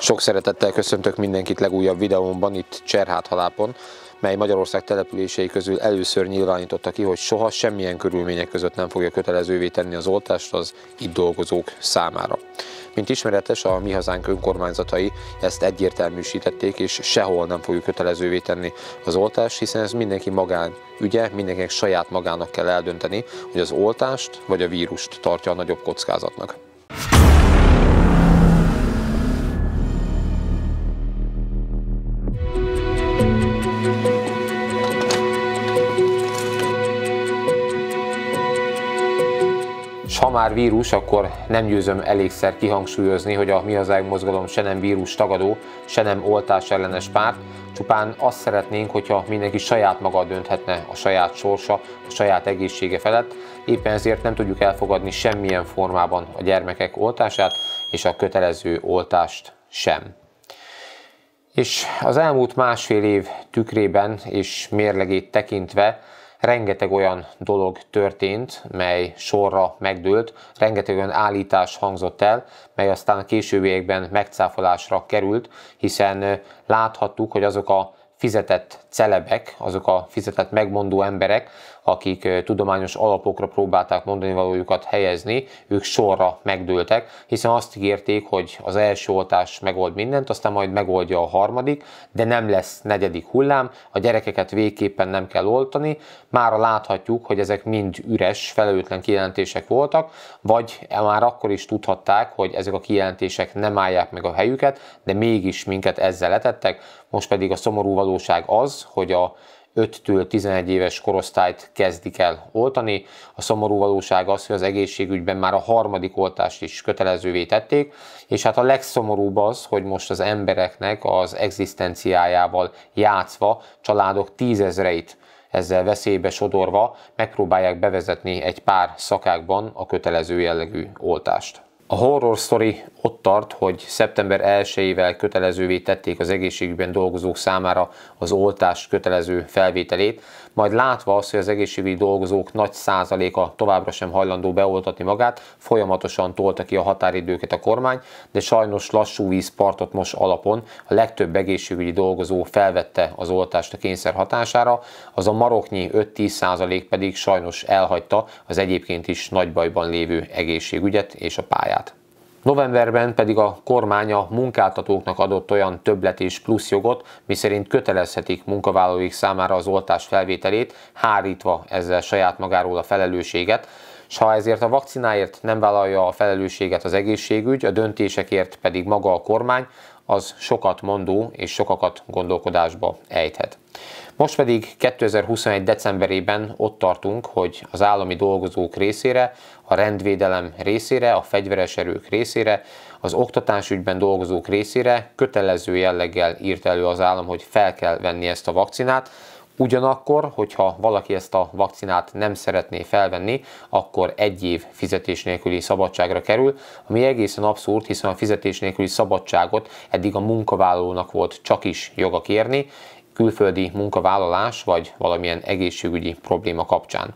Sok szeretettel köszöntök mindenkit legújabb videómban itt Cserhát halápon, mely Magyarország települései közül először nyilvánította ki, hogy soha semmilyen körülmények között nem fogja kötelezővé tenni az oltást az itt dolgozók számára. Mint ismeretes, a mi hazánk önkormányzatai ezt egyértelműsítették, és sehol nem fogjuk kötelezővé tenni az oltást, hiszen ez mindenki magán ügye, mindenkinek saját magának kell eldönteni, hogy az oltást vagy a vírust tartja a nagyobb kockázatnak. Ha már vírus, akkor nem győzöm elégszer kihangsúlyozni, hogy a Mi Hazánk mozgalom se nem vírus tagadó, se nem oltás ellenes párt, csupán azt szeretnénk, hogyha mindenki saját maga dönthetne a saját sorsa, a saját egészsége felett. Éppen ezért nem tudjuk elfogadni semmilyen formában a gyermekek oltását, és a kötelező oltást sem. És az elmúlt másfél év tükrében és mérlegét tekintve rengeteg olyan dolog történt, mely sorra megdőlt, rengeteg olyan állítás hangzott el, mely aztán a későbbiekben megcáfolásra került, hiszen láthattuk, hogy azok a fizetett celebek, azok a fizetett megmondó emberek, akik tudományos alapokra próbálták mondani valójukat helyezni, ők sorra megdőltek, hiszen azt ígérték, hogy az első oltás megold mindent, aztán majd megoldja a harmadik, de nem lesz negyedik hullám, a gyerekeket végképpen nem kell oltani, már láthatjuk, hogy ezek mind üres, felelőtlen kijelentések voltak, vagy már akkor is tudhatták, hogy ezek a kijelentések nem állják meg a helyüket, de mégis minket ezzel letettek, most pedig a szomorú valóság az, hogy a 5-től 11 éves korosztályt kezdik el oltani. A szomorú valóság az, hogy az egészségügyben már a harmadik oltást is kötelezővé tették, és hát a legszomorúbb az, hogy most az embereknek az egzisztenciájával játszva családok tízezreit ezzel veszélybe sodorva megpróbálják bevezetni egy pár szakákban a kötelező jellegű oltást. A horror story ott tart, hogy szeptember 1-ével kötelezővé tették az egészségügyben dolgozók számára az oltás kötelező felvételét, majd látva azt, hogy az egészségügyi dolgozók nagy százaléka továbbra sem hajlandó beoltatni magát, folyamatosan tolta ki a határidőket a kormány, de sajnos lassú víz partot most alapon a legtöbb egészségügyi dolgozó felvette az oltást a kényszer hatására, az a maroknyi 5-10 százalék pedig sajnos elhagyta az egyébként is nagy bajban lévő egészségügyet és a pályát. Novemberben pedig a kormány a munkáltatóknak adott olyan többlet és plusz jogot, miszerint kötelezhetik munkavállalóik számára az oltás felvételét, hárítva ezzel saját magáról a felelősséget, és ha ezért a vakcináért nem vállalja a felelősséget az egészségügy, a döntésekért pedig maga a kormány, az sokat mondó és sokakat gondolkodásba ejthet. Most pedig 2021. decemberében ott tartunk, hogy az állami dolgozók részére, a rendvédelem részére, a fegyveres erők részére, az oktatásügyben dolgozók részére kötelező jelleggel írt elő az állam, hogy fel kell venni ezt a vakcinát, Ugyanakkor, hogyha valaki ezt a vakcinát nem szeretné felvenni, akkor egy év fizetés nélküli szabadságra kerül, ami egészen abszurd, hiszen a fizetés nélküli szabadságot eddig a munkavállalónak volt csak is joga kérni, külföldi munkavállalás vagy valamilyen egészségügyi probléma kapcsán.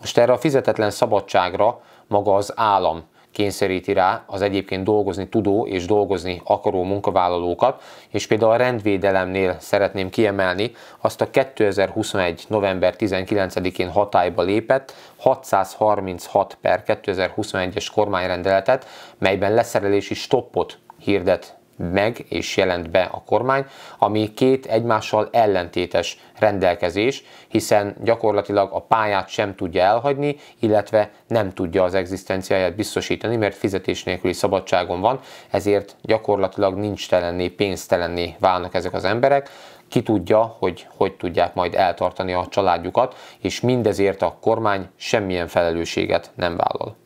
Most erre a fizetetlen szabadságra maga az állam kényszeríti rá az egyébként dolgozni tudó és dolgozni akaró munkavállalókat, és például a rendvédelemnél szeretném kiemelni azt a 2021. november 19-én hatályba lépett 636 per 2021-es kormányrendeletet, melyben leszerelési stoppot hirdet meg és jelent be a kormány, ami két egymással ellentétes rendelkezés, hiszen gyakorlatilag a pályát sem tudja elhagyni, illetve nem tudja az egzisztenciáját biztosítani, mert fizetés nélküli szabadságon van, ezért gyakorlatilag nincs telenné, pénztelenné válnak ezek az emberek, ki tudja, hogy hogy tudják majd eltartani a családjukat, és mindezért a kormány semmilyen felelősséget nem vállal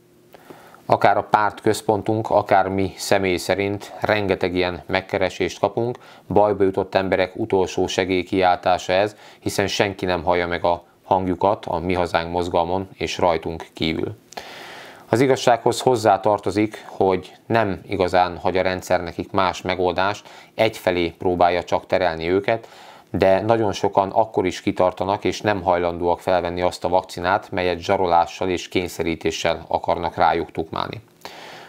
akár a párt központunk, akár mi személy szerint rengeteg ilyen megkeresést kapunk, bajba jutott emberek utolsó segélykiáltása ez, hiszen senki nem hallja meg a hangjukat a Mi Hazánk mozgalmon és rajtunk kívül. Az igazsághoz hozzá tartozik, hogy nem igazán hagy a rendszer nekik más megoldást, egyfelé próbálja csak terelni őket, de nagyon sokan akkor is kitartanak és nem hajlandóak felvenni azt a vakcinát, melyet zsarolással és kényszerítéssel akarnak rájuk tukmálni.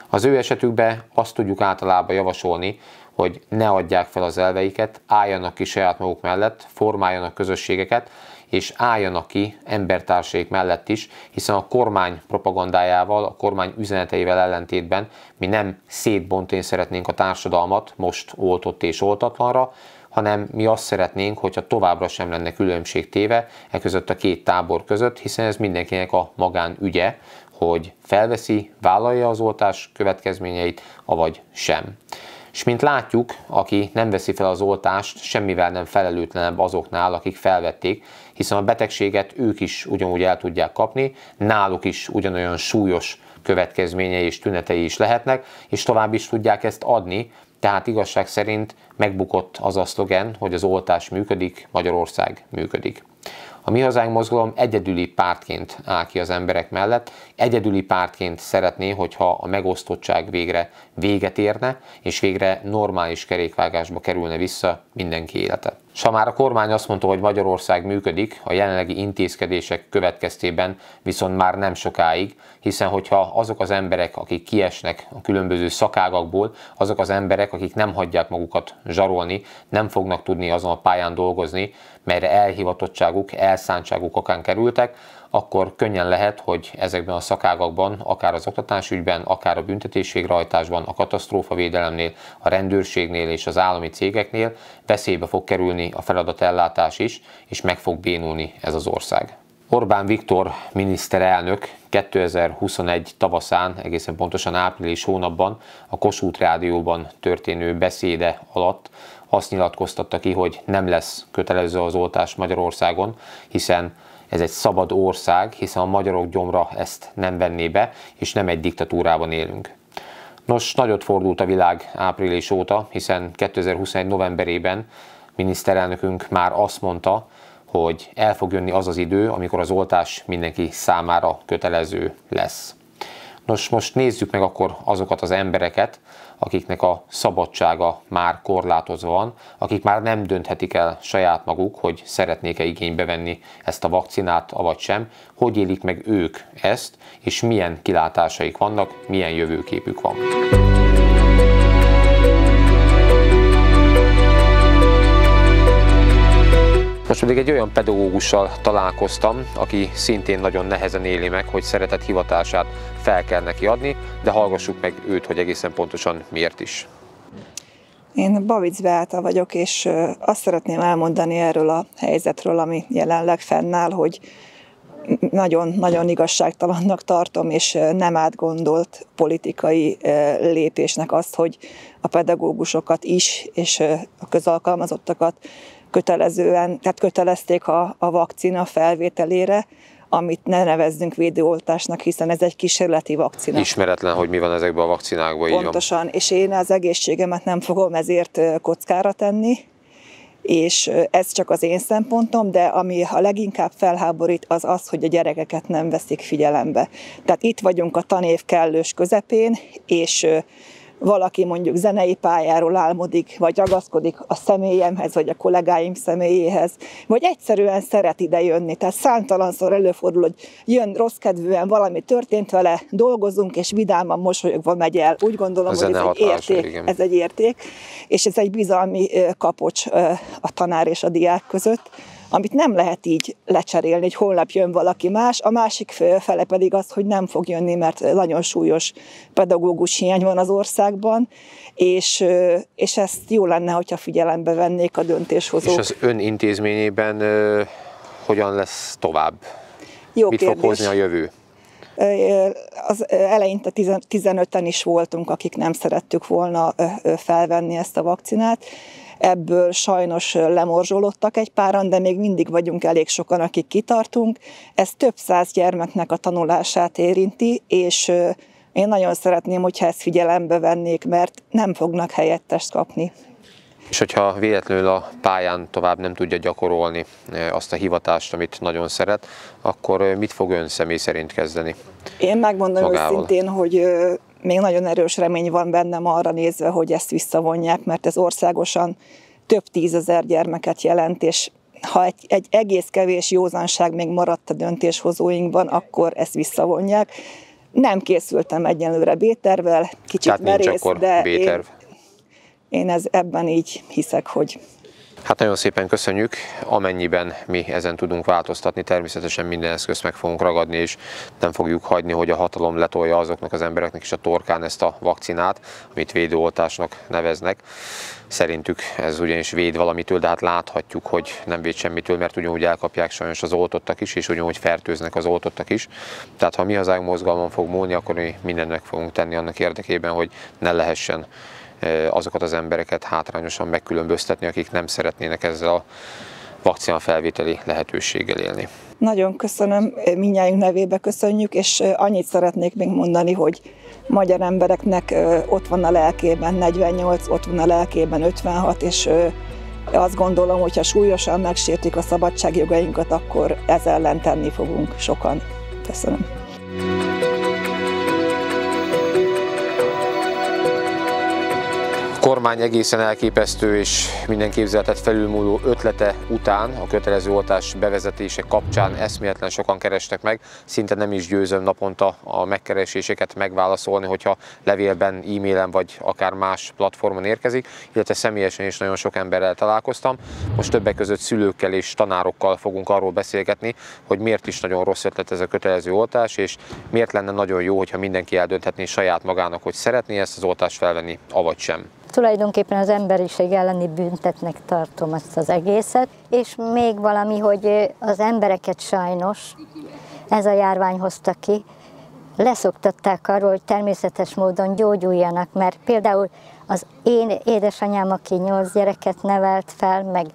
Az ő esetükben azt tudjuk általában javasolni, hogy ne adják fel az elveiket, álljanak ki saját maguk mellett, formáljanak közösségeket, és álljanak ki embertársaik mellett is, hiszen a kormány propagandájával, a kormány üzeneteivel ellentétben mi nem szétbontén szeretnénk a társadalmat most oltott és oltatlanra, hanem mi azt szeretnénk, hogyha továbbra sem lenne különbség téve e között a két tábor között, hiszen ez mindenkinek a magán ügye, hogy felveszi, vállalja az oltás következményeit, avagy sem. És mint látjuk, aki nem veszi fel az oltást, semmivel nem felelőtlenebb azoknál, akik felvették, hiszen a betegséget ők is ugyanúgy el tudják kapni, náluk is ugyanolyan súlyos következményei és tünetei is lehetnek, és tovább is tudják ezt adni, tehát igazság szerint megbukott az a szlogen, hogy az oltás működik, Magyarország működik. A Mi Hazánk mozgalom egyedüli pártként áll ki az emberek mellett, egyedüli pártként szeretné, hogyha a megosztottság végre véget érne, és végre normális kerékvágásba kerülne vissza mindenki élete. És ha már a kormány azt mondta, hogy Magyarország működik, a jelenlegi intézkedések következtében viszont már nem sokáig, hiszen hogyha azok az emberek, akik kiesnek a különböző szakágakból, azok az emberek, akik nem hagyják magukat zsarolni, nem fognak tudni azon a pályán dolgozni, melyre elhivatottságuk, elszántságuk okán kerültek, akkor könnyen lehet, hogy ezekben a szakágakban, akár az oktatásügyben, akár a büntetésvégrehajtásban, a katasztrófavédelemnél, a rendőrségnél és az állami cégeknél veszélybe fog kerülni a feladatellátás is, és meg fog bénulni ez az ország. Orbán Viktor miniszterelnök 2021 tavaszán, egészen pontosan április hónapban a Kossuth Rádióban történő beszéde alatt azt nyilatkoztatta ki, hogy nem lesz kötelező az oltás Magyarországon, hiszen ez egy szabad ország, hiszen a magyarok gyomra ezt nem venné be, és nem egy diktatúrában élünk. Nos, nagyot fordult a világ április óta, hiszen 2021 novemberében miniszterelnökünk már azt mondta, hogy el fog jönni az az idő, amikor az oltás mindenki számára kötelező lesz. Nos, most nézzük meg akkor azokat az embereket, akiknek a szabadsága már korlátozva van, akik már nem dönthetik el saját maguk, hogy szeretnék-e igénybe venni ezt a vakcinát, avagy sem, hogy élik meg ők ezt, és milyen kilátásaik vannak, milyen jövőképük van. Most pedig egy olyan pedagógussal találkoztam, aki szintén nagyon nehezen éli meg, hogy szeretett hivatását fel kell neki adni, de hallgassuk meg őt, hogy egészen pontosan miért is. Én Bavic Beáta vagyok, és azt szeretném elmondani erről a helyzetről, ami jelenleg fennáll, hogy nagyon-nagyon igazságtalannak tartom, és nem átgondolt politikai lépésnek azt, hogy a pedagógusokat is, és a közalkalmazottakat kötelezően, tehát kötelezték a, a vakcina felvételére, amit ne nevezzünk védőoltásnak, hiszen ez egy kísérleti vakcina. Ismeretlen, hogy mi van ezekben a vakcinákban. Pontosan, van. és én az egészségemet nem fogom ezért kockára tenni, és ez csak az én szempontom, de ami a leginkább felháborít, az az, hogy a gyerekeket nem veszik figyelembe. Tehát itt vagyunk a tanév kellős közepén, és valaki mondjuk zenei pályáról álmodik, vagy ragaszkodik a személyemhez, vagy a kollégáim személyéhez, vagy egyszerűen szeret ide jönni. Tehát számtalanszor előfordul, hogy jön rossz kedvűen, valami történt vele, dolgozunk, és vidáman mosolyogva megy el. Úgy gondolom, hogy ez egy érték, igen. ez egy érték, és ez egy bizalmi kapocs a tanár és a diák között amit nem lehet így lecserélni, hogy holnap jön valaki más, a másik fele pedig az, hogy nem fog jönni, mert nagyon súlyos pedagógus hiány van az országban, és, és ezt jó lenne, hogyha figyelembe vennék a döntéshozók. És az ön intézményében hogyan lesz tovább? Jó Mit kérdés. fog hozni a jövő? Az eleinte 15-en is voltunk, akik nem szerettük volna felvenni ezt a vakcinát, Ebből sajnos lemorzsolódtak egy páran, de még mindig vagyunk elég sokan, akik kitartunk. Ez több száz gyermeknek a tanulását érinti, és én nagyon szeretném, hogyha ezt figyelembe vennék, mert nem fognak helyettest kapni. És hogyha véletlenül a pályán tovább nem tudja gyakorolni azt a hivatást, amit nagyon szeret, akkor mit fog ön személy szerint kezdeni? Én megmondom magával? őszintén, hogy még nagyon erős remény van bennem arra nézve, hogy ezt visszavonják, mert ez országosan több tízezer gyermeket jelent, és ha egy, egy egész kevés józanság még maradt a döntéshozóinkban, akkor ezt visszavonják. Nem készültem egyenlőre B-tervvel, kicsit Tehát merész, de B-terv. Én ez, ebben így hiszek, hogy Hát nagyon szépen köszönjük, amennyiben mi ezen tudunk változtatni, természetesen minden eszközt meg fogunk ragadni, és nem fogjuk hagyni, hogy a hatalom letolja azoknak az embereknek is a torkán ezt a vakcinát, amit védőoltásnak neveznek. Szerintük ez ugyanis véd valamitől, de hát láthatjuk, hogy nem véd semmitől, mert ugyanúgy elkapják sajnos az oltottak is, és ugyanúgy fertőznek az oltottak is. Tehát ha mi hazánk mozgalmon fog múlni, akkor mi mindent meg fogunk tenni annak érdekében, hogy ne lehessen azokat az embereket hátrányosan megkülönböztetni, akik nem szeretnének ezzel a vakcina felvételi lehetőséggel élni. Nagyon köszönöm, minnyájunk nevébe köszönjük, és annyit szeretnék még mondani, hogy magyar embereknek ott van a lelkében 48, ott van a lelkében 56, és azt gondolom, hogy ha súlyosan megsértik a szabadságjogainkat, akkor ez ellen tenni fogunk sokan. Köszönöm. Kormány egészen elképesztő és minden képzeletet felülmúló ötlete után a kötelező oltás bevezetése kapcsán eszméletlen sokan kerestek meg. Szinte nem is győzöm naponta a megkereséseket megválaszolni, hogyha levélben, e-mailen vagy akár más platformon érkezik, illetve személyesen is nagyon sok emberrel találkoztam. Most többek között szülőkkel és tanárokkal fogunk arról beszélgetni, hogy miért is nagyon rossz ötlet ez a kötelező oltás, és miért lenne nagyon jó, hogyha mindenki eldönthetné saját magának, hogy szeretné ezt az oltást felvenni, avagy sem tulajdonképpen az emberiség elleni büntetnek tartom azt az egészet, és még valami, hogy az embereket sajnos ez a járvány hozta ki, leszoktatták arról, hogy természetes módon gyógyuljanak, mert például az én édesanyám, aki nyolc gyereket nevelt fel, meg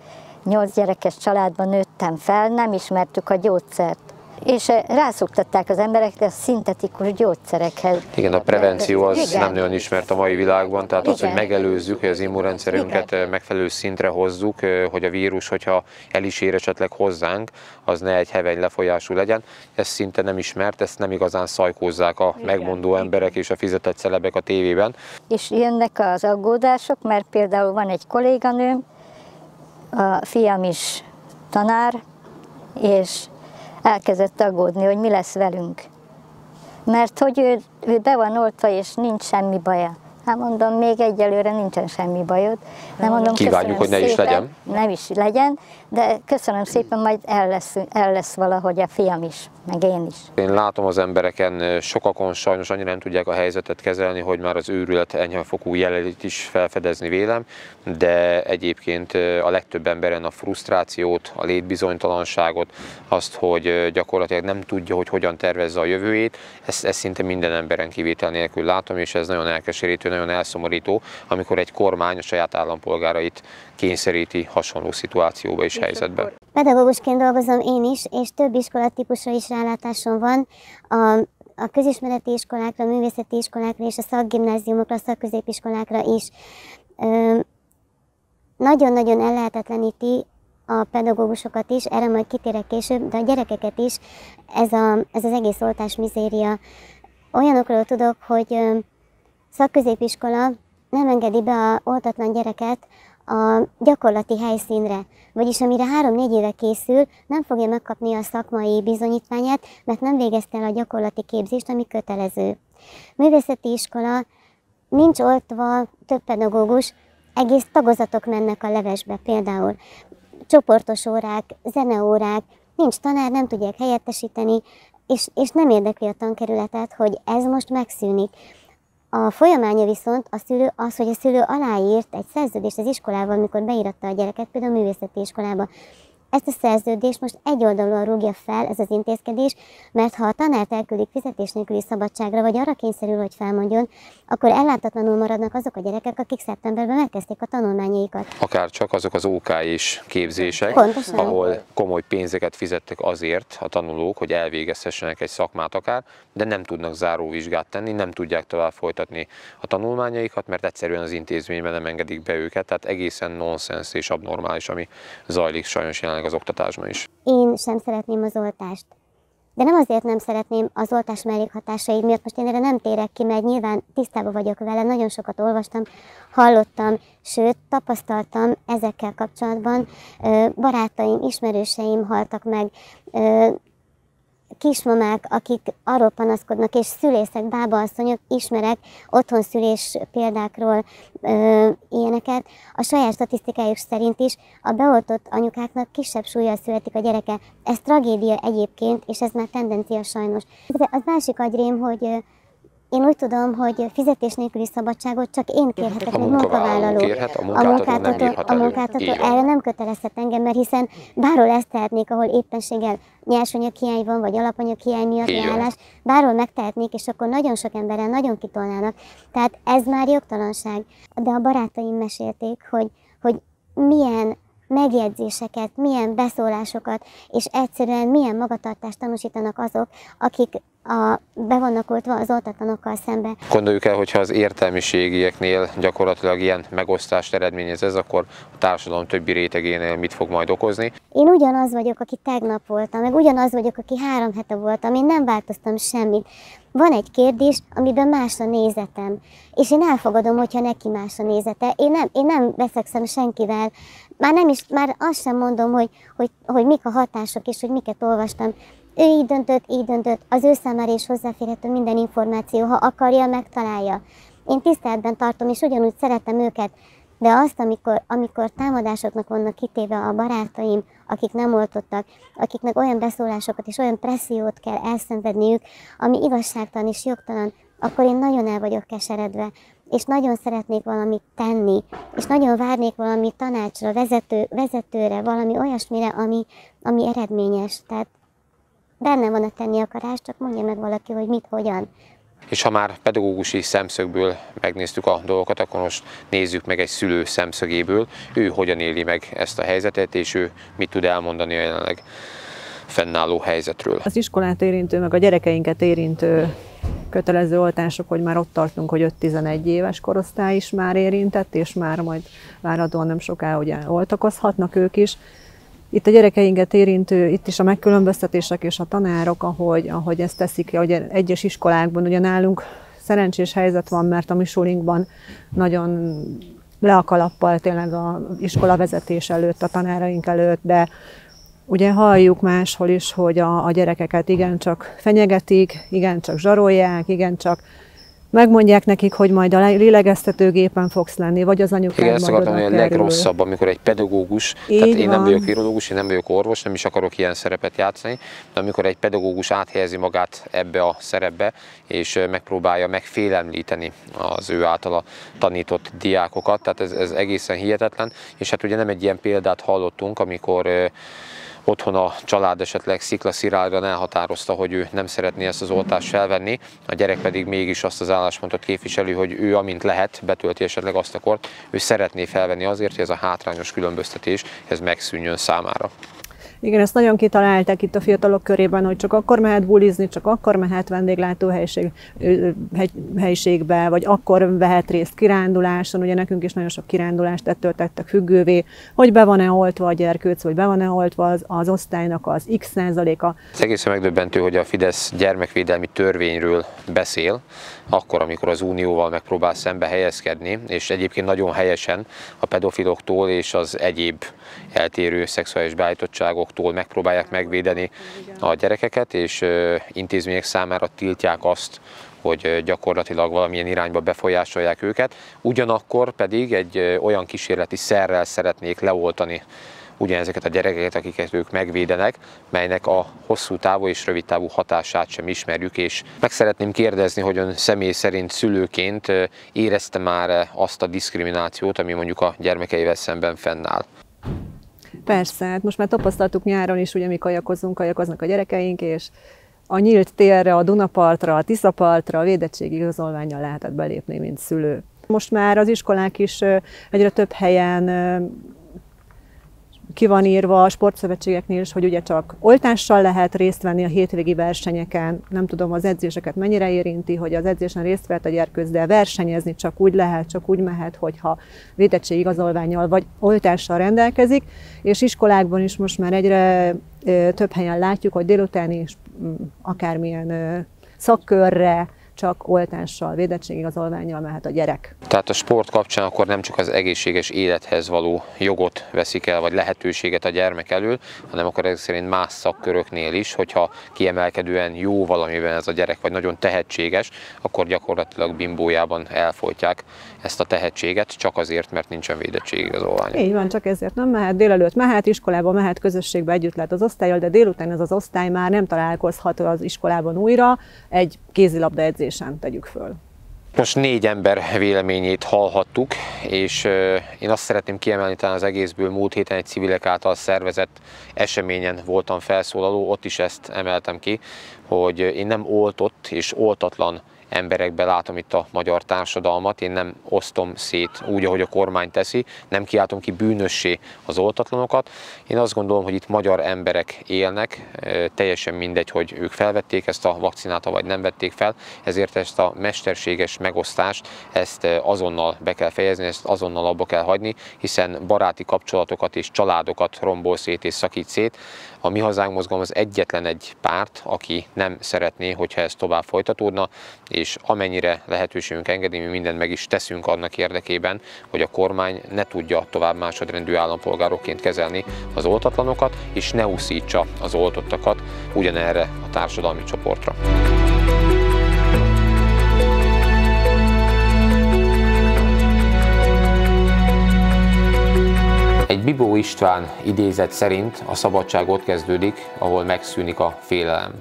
nyolc gyerekes családban nőttem fel, nem ismertük a gyógyszert és eh, rászoktatták az emberekre a szintetikus gyógyszerekhez. Igen, a prevenció az Igen. nem nagyon ismert a mai világban, tehát Igen. az, hogy megelőzzük, hogy az immunrendszerünket Igen. Eh, megfelelő szintre hozzuk, eh, hogy a vírus, hogyha el is ér esetleg hozzánk, az ne egy heveny lefolyású legyen. Ez szinte nem ismert, ezt nem igazán szajkózzák a Igen. megmondó emberek és a fizetett celebek a tévében. És jönnek az aggódások, mert például van egy kolléganőm, a fiam is tanár, és elkezdett aggódni, hogy mi lesz velünk. Mert hogy ő, ő be van oltva, és nincs semmi baja. Hát mondom, még egyelőre nincsen semmi bajod. Nem mondom, Kívánjuk, hogy ne szépen, is legyen. Nem is legyen, de köszönöm szépen, majd el lesz, el lesz valahogy a fiam is, meg én is. Én látom az embereken, sokakon sajnos annyira nem tudják a helyzetet kezelni, hogy már az őrület enyhefokú jelenlét is felfedezni vélem, de egyébként a legtöbb emberen a frusztrációt, a létbizonytalanságot, azt, hogy gyakorlatilag nem tudja, hogy hogyan tervezze a jövőjét, ezt, ezt szinte minden emberen kivétel nélkül látom, és ez nagyon elkeserítő, nagyon elszomorító, amikor egy kormány a saját állampolgárait kényszeríti hasonló szituációba és helyzetbe. Pedagógusként dolgozom én is, és több iskolatípusra is rálátásom van. A, a közismereti iskolákra, a művészeti iskolákra és a szakgimnáziumokra, a szakközépiskolákra is. Nagyon-nagyon ellehetetleníti a pedagógusokat is, erre majd kitérek később, de a gyerekeket is ez, a, ez az egész oltás mizéria. Olyanokról tudok, hogy szakközépiskola nem engedi be a oltatlan gyereket a gyakorlati helyszínre, vagyis amire három-négy éve készül, nem fogja megkapni a szakmai bizonyítványát, mert nem végezte el a gyakorlati képzést, ami kötelező. Művészeti iskola, nincs oltva több pedagógus, egész tagozatok mennek a levesbe például. Csoportos órák, zeneórák, nincs tanár, nem tudják helyettesíteni, és, és nem érdekli a tankerületet, hogy ez most megszűnik. A folyamánya viszont a szülő, az, hogy a szülő aláírt egy szerződést az iskolával, amikor beíratta a gyereket, például a művészeti iskolába. Ezt a szerződést most egyoldalúan rúgja fel ez az intézkedés, mert ha a tanárt elküldik fizetés nélküli szabadságra, vagy arra kényszerül, hogy felmondjon, akkor ellátatlanul maradnak azok a gyerekek, akik szeptemberben megkezdték a tanulmányaikat. Akár csak azok az OK és képzések, Pontosan. ahol komoly pénzeket fizettek azért a tanulók, hogy elvégezhessenek egy szakmát akár, de nem tudnak záróvizsgát tenni, nem tudják tovább folytatni a tanulmányaikat, mert egyszerűen az intézményben nem engedik be őket, tehát egészen nonsens és abnormális, ami zajlik sajnos jelenleg meg az oktatásban is. Én sem szeretném az oltást. De nem azért nem szeretném az oltás mellékhatásai miatt, most én erre nem térek ki, mert nyilván tisztában vagyok vele, nagyon sokat olvastam, hallottam, sőt, tapasztaltam ezekkel kapcsolatban. Barátaim, ismerőseim haltak meg, kismamák, akik arról panaszkodnak, és szülészek, bábaasszonyok, ismerek otthon szülés példákról ö, ilyeneket. A saját statisztikájuk szerint is a beoltott anyukáknak kisebb súlyjal születik a gyereke. Ez tragédia egyébként, és ez már tendencia sajnos. De az másik agyrém, hogy én úgy tudom, hogy fizetés nélküli szabadságot csak én kérhetek, mint munkavállaló. Kérhet, a munkáltató, a munkáltató, erre nem kötelezhet engem, mert hiszen bárhol ezt tehetnék, ahol éppenséggel nyersanyaghiány van, vagy alapanyaghiány miatt leállás, bárhol megtehetnék, és akkor nagyon sok emberrel nagyon kitolnának. Tehát ez már jogtalanság. De a barátaim mesélték, hogy, hogy milyen megjegyzéseket, milyen beszólásokat, és egyszerűen milyen magatartást tanúsítanak azok, akik a, be vannak oltva az oltatlanokkal szembe. Gondoljuk el, hogyha az értelmiségieknél gyakorlatilag ilyen megosztást eredményez ez, akkor a társadalom többi rétegénél mit fog majd okozni? Én ugyanaz vagyok, aki tegnap voltam, meg ugyanaz vagyok, aki három hete voltam, én nem változtam semmit. Van egy kérdés, amiben más a nézetem, és én elfogadom, hogyha neki más a nézete. Én nem, én nem veszekszem senkivel, már nem is, már azt sem mondom, hogy, hogy, hogy mik a hatások, és hogy miket olvastam. Ő így döntött, így döntött, az ő számára is hozzáférhető minden információ, ha akarja, megtalálja. Én tiszteletben tartom, és ugyanúgy szeretem őket, de azt, amikor, amikor támadásoknak vannak kitéve a barátaim, akik nem oltottak, akiknek olyan beszólásokat és olyan pressziót kell elszenvedniük, ami igazságtalan és jogtalan, akkor én nagyon el vagyok keseredve, és nagyon szeretnék valamit tenni, és nagyon várnék valami tanácsra, vezető, vezetőre, valami olyasmire, ami, ami eredményes. Tehát benne van a tenni akarás, csak mondja meg valaki, hogy mit, hogyan. És ha már pedagógusi szemszögből megnéztük a dolgokat, akkor most nézzük meg egy szülő szemszögéből, ő hogyan éli meg ezt a helyzetet, és ő mit tud elmondani a jelenleg fennálló helyzetről. Az iskolát érintő, meg a gyerekeinket érintő kötelező oltások, hogy már ott tartunk, hogy 5-11 éves korosztály is már érintett, és már majd várhatóan nem soká ugye oltakozhatnak ők is. Itt a gyerekeinket érintő, itt is a megkülönböztetések és a tanárok, ahogy, ahogy ezt teszik, hogy egyes iskolákban ugye nálunk szerencsés helyzet van, mert a Misolinkban nagyon le a kalappal tényleg a iskola vezetés előtt, a tanáraink előtt, de ugye halljuk máshol is, hogy a, a gyerekeket igencsak fenyegetik, igencsak zsarolják, igencsak megmondják nekik, hogy majd a lélegeztetőgépen fogsz lenni, vagy az anyukád Igen, ezt akartam, hogy a legrosszabb, amikor egy pedagógus, Így tehát én van. nem vagyok virológus, én nem vagyok orvos, nem is akarok ilyen szerepet játszani, de amikor egy pedagógus áthelyezi magát ebbe a szerepbe, és megpróbálja megfélemlíteni az ő általa tanított diákokat, tehát ez, ez egészen hihetetlen, és hát ugye nem egy ilyen példát hallottunk, amikor otthon a család esetleg sziklaszirálgan elhatározta, hogy ő nem szeretné ezt az oltást felvenni, a gyerek pedig mégis azt az álláspontot képviseli, hogy ő amint lehet, betölti esetleg azt a kort, ő szeretné felvenni azért, hogy ez a hátrányos különböztetés ez megszűnjön számára. Igen, ezt nagyon kitalálták itt a fiatalok körében, hogy csak akkor mehet bulizni, csak akkor mehet vendéglátóhelység, helyiségbe, vagy akkor vehet részt kiránduláson. Ugye nekünk is nagyon sok kirándulást ettől tettek függővé, hogy be van-e oltva a gyerkőc, vagy be van-e oltva az, az osztálynak az x százaléka. Ez egészen megdöbbentő, hogy a Fidesz gyermekvédelmi törvényről beszél, akkor, amikor az Unióval megpróbál szembe helyezkedni, és egyébként nagyon helyesen a pedofiloktól és az egyéb eltérő szexuális beállítottságoktól megpróbálják megvédeni a gyerekeket, és intézmények számára tiltják azt, hogy gyakorlatilag valamilyen irányba befolyásolják őket, ugyanakkor pedig egy olyan kísérleti szerrel szeretnék leoltani ugyanezeket a gyerekeket, akiket ők megvédenek, melynek a hosszú távú és rövid távú hatását sem ismerjük, és meg szeretném kérdezni, hogy ön személy szerint szülőként érezte már azt a diszkriminációt, ami mondjuk a gyermekeivel szemben fennáll. Persze, hát most már tapasztaltuk nyáron is, ugye mi kajakozunk, kajakoznak a gyerekeink, és a nyílt térre, a Dunapartra, a Tiszapartra a védettségi igazolványjal lehetett belépni, mint szülő. Most már az iskolák is egyre több helyen ki van írva a sportszövetségeknél is, hogy ugye csak oltással lehet részt venni a hétvégi versenyeken. Nem tudom, az edzéseket mennyire érinti, hogy az edzésen részt vett a gyerkőz, de versenyezni csak úgy lehet, csak úgy mehet, hogyha védettség igazolványjal vagy oltással rendelkezik. És iskolákban is most már egyre több helyen látjuk, hogy délutáni is akármilyen szakkörre csak oltással, védettségigazolványjal mehet a gyerek. Tehát a sport kapcsán akkor nem csak az egészséges élethez való jogot veszik el, vagy lehetőséget a gyermek elől, hanem akkor ezek szerint más szakköröknél is, hogyha kiemelkedően jó valamiben ez a gyerek, vagy nagyon tehetséges, akkor gyakorlatilag bimbójában elfolytják ezt a tehetséget, csak azért, mert nincsen védettségigazolványa. Így van, csak ezért nem mehet. Délelőtt mehet, iskolába mehet, közösségbe együtt lehet az osztályjal, de délután ez az osztály már nem találkozhat az iskolában újra, egy kézilabda edzésen tegyük föl. Most négy ember véleményét hallhattuk, és én azt szeretném kiemelni talán az egészből, múlt héten egy civilek által szervezett eseményen voltam felszólaló, ott is ezt emeltem ki, hogy én nem oltott és oltatlan emberekbe látom itt a magyar társadalmat. Én nem osztom szét úgy, ahogy a kormány teszi, nem kiáltom ki bűnössé az oltatlanokat. Én azt gondolom, hogy itt magyar emberek élnek, teljesen mindegy, hogy ők felvették ezt a vakcinát, vagy nem vették fel, ezért ezt a mesterséges megosztást, ezt azonnal be kell fejezni, ezt azonnal abba kell hagyni, hiszen baráti kapcsolatokat és családokat rombol szét és szakít szét. A Mi Hazánk Mozgalom az egyetlen egy párt, aki nem szeretné, hogyha ez tovább folytatódna, és amennyire lehetőségünk engedi, mi mindent meg is teszünk annak érdekében, hogy a kormány ne tudja tovább másodrendű állampolgárokként kezelni az oltatlanokat, és ne úszítsa az oltottakat ugyanerre a társadalmi csoportra. Egy Bibó István idézet szerint a szabadság ott kezdődik, ahol megszűnik a félelem.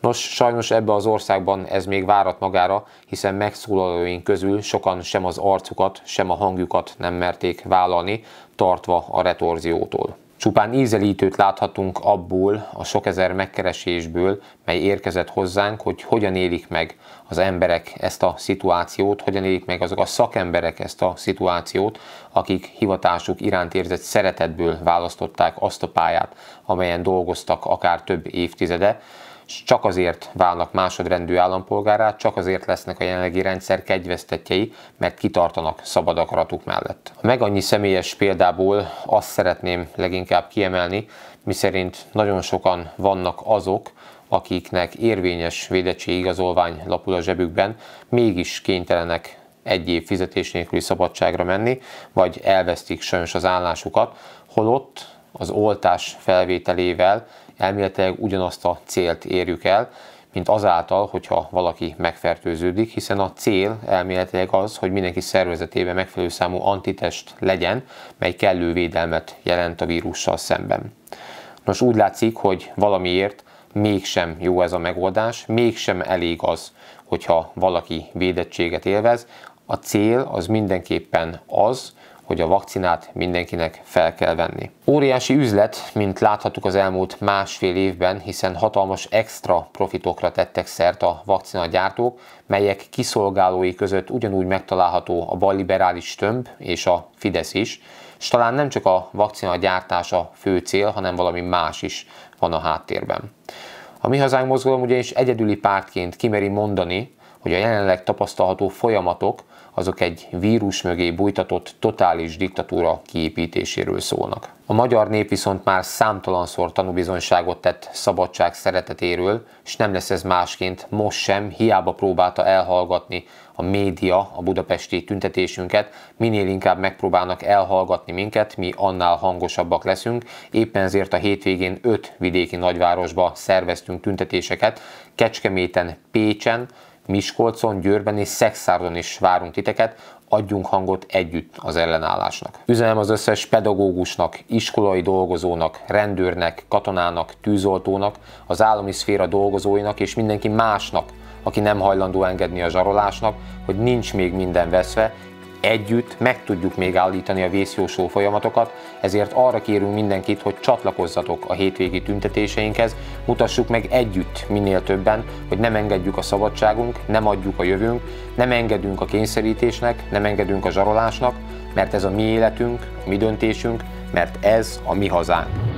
Nos, sajnos ebbe az országban ez még várat magára, hiszen megszólalóink közül sokan sem az arcukat, sem a hangjukat nem merték vállalni, tartva a retorziótól. Csupán ízelítőt láthatunk abból a sok ezer megkeresésből, mely érkezett hozzánk, hogy hogyan élik meg az emberek ezt a szituációt, hogyan élik meg azok a szakemberek ezt a szituációt, akik hivatásuk iránt érzett szeretetből választották azt a pályát, amelyen dolgoztak akár több évtizede, és csak azért válnak másodrendű állampolgárá, csak azért lesznek a jelenlegi rendszer kegyvesztetjei, mert kitartanak szabad akaratuk mellett. A meg annyi személyes példából azt szeretném leginkább kiemelni, miszerint nagyon sokan vannak azok, akiknek érvényes védettségigazolvány lapul a zsebükben, mégis kénytelenek egy év fizetés nélküli szabadságra menni, vagy elvesztik sajnos az állásukat, holott az oltás felvételével elméletileg ugyanazt a célt érjük el, mint azáltal, hogyha valaki megfertőződik, hiszen a cél elméletileg az, hogy mindenki szervezetében megfelelő számú antitest legyen, mely kellő védelmet jelent a vírussal szemben. Nos, úgy látszik, hogy valamiért mégsem jó ez a megoldás, mégsem elég az, hogyha valaki védettséget élvez. A cél az mindenképpen az, hogy a vakcinát mindenkinek fel kell venni. Óriási üzlet, mint láthattuk az elmúlt másfél évben, hiszen hatalmas extra profitokra tettek szert a vakcinagyártók, melyek kiszolgálói között ugyanúgy megtalálható a balliberális tömb és a Fidesz is, és talán nem csak a vakcina gyártása fő cél, hanem valami más is van a háttérben. A Mi Hazánk mozgalom ugyanis egyedüli pártként kimeri mondani, hogy a jelenleg tapasztalható folyamatok azok egy vírus mögé bújtatott totális diktatúra kiépítéséről szólnak. A magyar nép viszont már számtalanszor tanúbizonyságot tett szabadság szeretetéről, és nem lesz ez másként, most sem, hiába próbálta elhallgatni a média a budapesti tüntetésünket, minél inkább megpróbálnak elhallgatni minket, mi annál hangosabbak leszünk. Éppen ezért a hétvégén öt vidéki nagyvárosba szerveztünk tüntetéseket, Kecskeméten, Pécsen, Miskolcon, Győrben és Szexárdon is várunk titeket, adjunk hangot együtt az ellenállásnak. Üzenem az összes pedagógusnak, iskolai dolgozónak, rendőrnek, katonának, tűzoltónak, az állami szféra dolgozóinak és mindenki másnak, aki nem hajlandó engedni a zsarolásnak, hogy nincs még minden veszve, együtt meg tudjuk még állítani a vészjósó folyamatokat, ezért arra kérünk mindenkit, hogy csatlakozzatok a hétvégi tüntetéseinkhez, mutassuk meg együtt minél többen, hogy nem engedjük a szabadságunk, nem adjuk a jövőnk, nem engedünk a kényszerítésnek, nem engedünk a zsarolásnak, mert ez a mi életünk, mi döntésünk, mert ez a mi hazánk.